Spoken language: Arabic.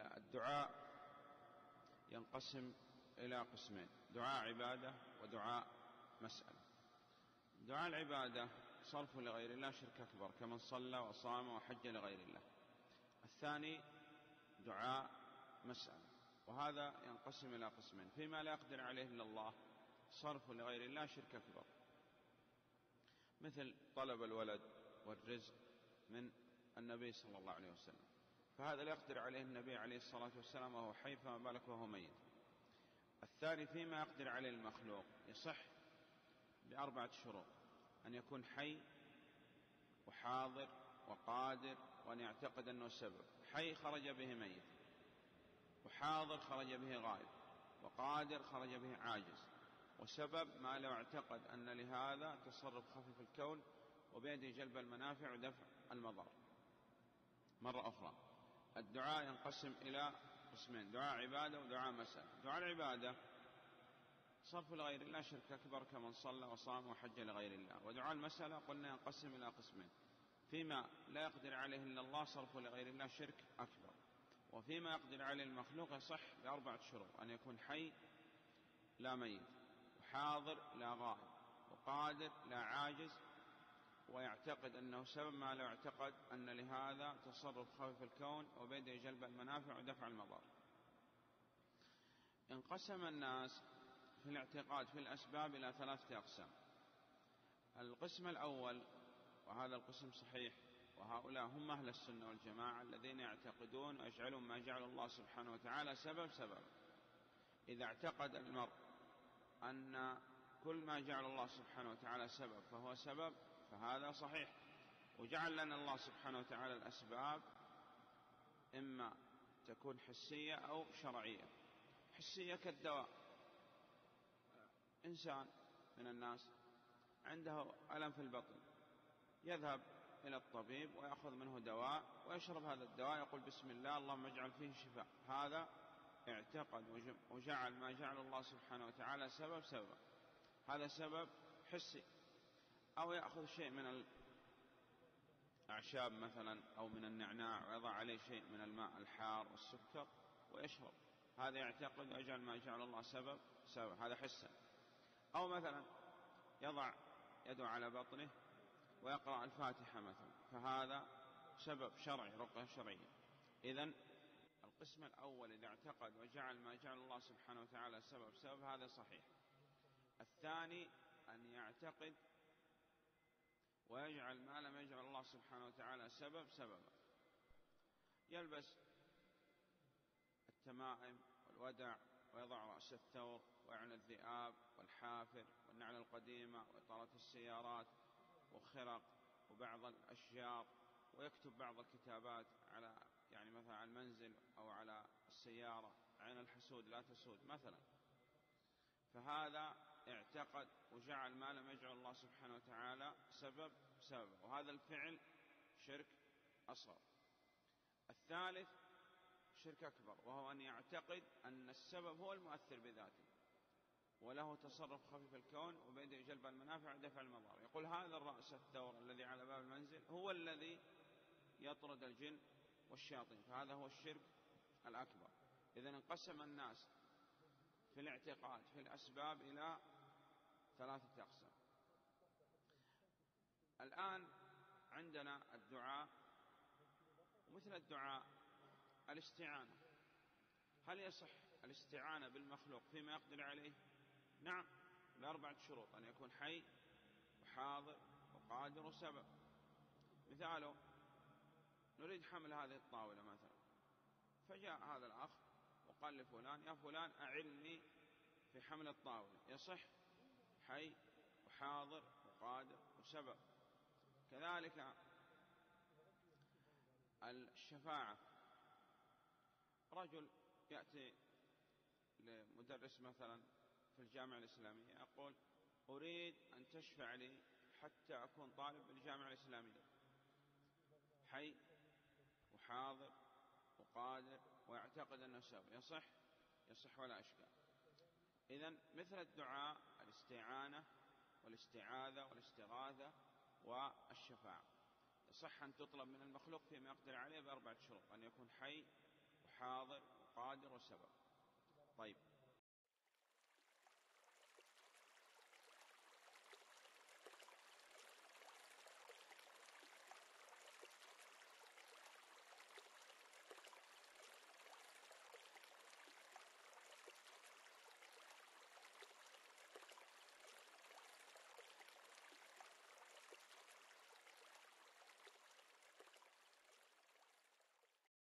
الدعاء ينقسم إلى قسمين دعاء عبادة ودعاء مسألة. دعاء العبادة صرف لغير الله شرك أكبر كمن صلى وصام وحج لغير الله. الثاني دعاء مسألة وهذا ينقسم إلى قسمين فيما لا يقدر عليه إلا الله صرف لغير الله شرك أكبر. مثل طلب الولد والرزق من النبي صلى الله عليه وسلم. فهذا لا يقدر عليه النبي عليه الصلاة والسلام وهو حي فما بالك وهو ميت. الثاني فيما يقدر عليه المخلوق يصح بأربعة شروط. أن يكون حي وحاضر وقادر وأن يعتقد أنه سبب. حي خرج به ميت وحاضر خرج به غائب وقادر خرج به عاجز. وسبب ما لو اعتقد أن لهذا تصرف خفيف الكون وبيده جلب المنافع ودفع المضار مرة أخرى. الدعاء ينقسم إلى قسمين دعاء عبادة ودعاء مسألة. دعاء العبادة صرف لغير الله شرك أكبر كمن صلى وصام وحج لغير الله. ودعاء المسألة قلنا ينقسم إلى قسمين فيما لا يقدر عليه إلا الله صرف لغير الله شرك أكبر. وفيما يقدر عليه المخلوق يصح بأربعة شروط أن يكون حي لا ميت وحاضر لا غائب وقادر لا عاجز ويعتقد أنه سبب ما لو اعتقد أن لهذا تصرف خفيف الكون وبيده جلب المنافع ودفع المضار انقسم الناس في الاعتقاد في الأسباب إلى ثلاثة أقسام. القسم الأول وهذا القسم صحيح وهؤلاء هم أهل السنة والجماعة الذين يعتقدون ويجعلون ما جعل الله سبحانه وتعالى سبب سبب. إذا اعتقد المرء أن كل ما جعل الله سبحانه وتعالى سبب فهو سبب فهذا صحيح. وجعل لنا الله سبحانه وتعالى الأسباب إما تكون حسية أو شرعية. حسية كالدواء. إنسان من الناس عنده ألم في البطن. يذهب إلى الطبيب ويأخذ منه دواء ويشرب هذا الدواء يقول بسم الله اللهم اجعل فيه شفاء. هذا اعتقد وجعل ما جعل الله سبحانه وتعالى سبب سبب. هذا سبب حسي. أو يأخذ شيء من الأعشاب مثلا أو من النعناع ويضع عليه شيء من الماء الحار والسكر ويشرب. هذا يعتقد ويجعل ما جعل الله سبب سبب. هذا حسا. أو مثلا يضع يده على بطنه ويقرأ الفاتحة مثلا. فهذا سبب شرعي رقية شرعية. إذا القسم الأول إذا اعتقد وجعل ما جعل الله سبحانه وتعالى سبب سبب هذا صحيح. الثاني أن يعتقد ويجعل ما لم يجعل الله سبحانه وتعالى سبب سببا يلبس التمائم والودع ويضع رأس الثور ويعنى الذئاب والحافر والنعل القديمة وإطارة السيارات وخرق وبعض الأشجار ويكتب بعض الكتابات على يعني مثلا على المنزل أو على السيارة. عين الحسود لا تسود مثلا. فهذا اعتقد وجعل ما لم يجعل الله سبحانه وتعالى سبب سبب. وهذا الفعل شرك أصغر. الثالث شرك أكبر وهو أن يعتقد أن السبب هو المؤثر بذاته وله تصرف خفيف الكون وبيده جلب المنافع ودفع المضار. يقول هذا الرأس الثور الذي على باب المنزل هو الذي يطرد الجن والشياطين فهذا هو الشرك الأكبر. إذا انقسم الناس في الاعتقاد في الأسباب إلى ثلاثة أقسام. الآن عندنا الدعاء ومثل الدعاء الاستعانة. هل يصح الاستعانة بالمخلوق فيما يقدر عليه؟ نعم بأربعة شروط أن يكون حي وحاضر وقادر وسبب. مثاله نريد حمل هذه الطاولة مثلا. فجاء هذا الأخ وقال لفلان يا فلان أعني في حمل الطاولة. يصح؟ حي وحاضر وقادر وسبب كذلك الشفاعة. رجل يأتي لمدرس مثلا في الجامعة الإسلامية يقول أريد أن تشفع لي حتى أكون طالب بالجامعة الإسلامية. حي وحاضر وقادر ويعتقد أنه سبب يصح؟ يصح ولا أشكال. إذا مثل الدعاء الاستعانة والاستعاذة والاستغاثة والشفاعة. يصح أن تطلب من المخلوق فيما يقدر عليه بأربعة شروط أن يكون حي حاضر وقادر وسبق طيب.